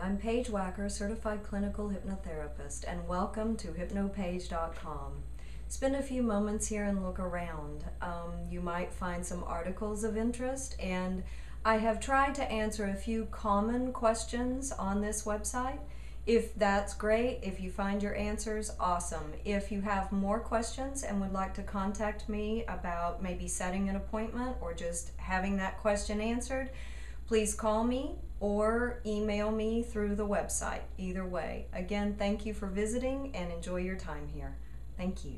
I'm Paige Wacker, certified clinical hypnotherapist, and welcome to HypnoPaige.com. Spend a few moments here and look around. Um, you might find some articles of interest, and I have tried to answer a few common questions on this website. If that's great, if you find your answers, awesome. If you have more questions and would like to contact me about maybe setting an appointment or just having that question answered, please call me or email me through the website. Either way. Again, thank you for visiting and enjoy your time here. Thank you.